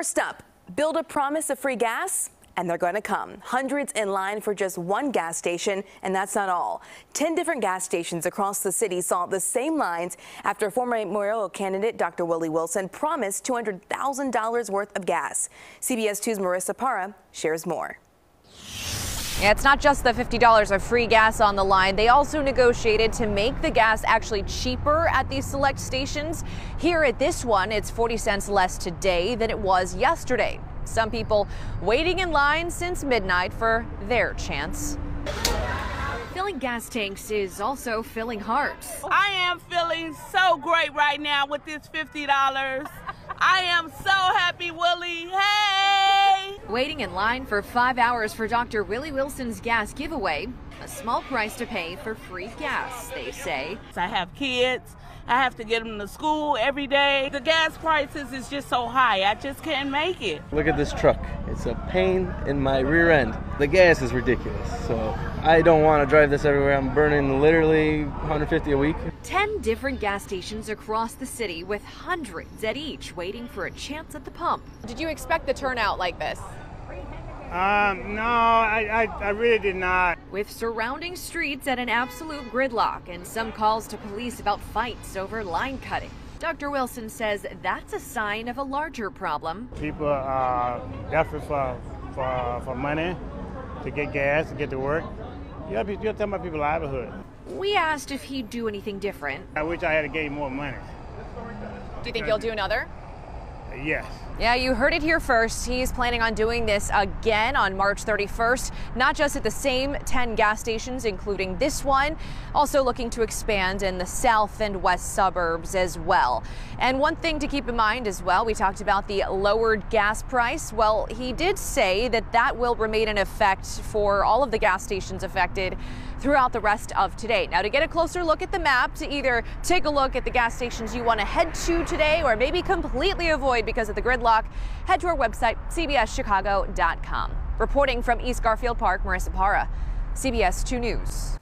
First up, build a promise of free gas and they're going to come. Hundreds in line for just one gas station, and that's not all. Ten different gas stations across the city saw the same lines after former mayoral candidate Dr. Willie Wilson promised $200,000 worth of gas. CBS 2's Marissa Parra shares more. Yeah, it's not just the $50 of free gas on the line. They also negotiated to make the gas actually cheaper at these select stations. Here at this one, it's 40 cents less today than it was yesterday. Some people waiting in line since midnight for their chance. Filling gas tanks is also filling hearts. I am feeling so great right now with this $50. I am so happy, Willie. Hey! Waiting in line for five hours for Dr. Willie Wilson's gas giveaway. A small price to pay for free gas, they say. I have kids. I have to get them to school every day. The gas prices is just so high. I just can't make it. Look at this truck. It's a pain in my rear end. The gas is ridiculous. So I don't want to drive this everywhere. I'm burning literally 150 a week. 10 different gas stations across the city with hundreds at each waiting for a chance at the pump. Did you expect the turnout like this? Um, no, I, I, I, really did not. With surrounding streets at an absolute gridlock and some calls to police about fights over line cutting. Dr. Wilson says that's a sign of a larger problem. People are desperate for, for, for money to get gas, to get to work. You have to, you have to talk about people's livelihood. We asked if he'd do anything different. I wish I had to give more money. Do you think you'll do another? Yes. Yeah, you heard it here first. He's planning on doing this again on March 31st, not just at the same 10 gas stations, including this one, also looking to expand in the south and west suburbs as well. And one thing to keep in mind as well, we talked about the lowered gas price. Well, he did say that that will remain in effect for all of the gas stations affected throughout the rest of today. Now, to get a closer look at the map, to either take a look at the gas stations you want to head to today or maybe completely avoid because of the gridlock, head to our website, cbschicago.com. Reporting from East Garfield Park, Marissa Parra, CBS 2 News.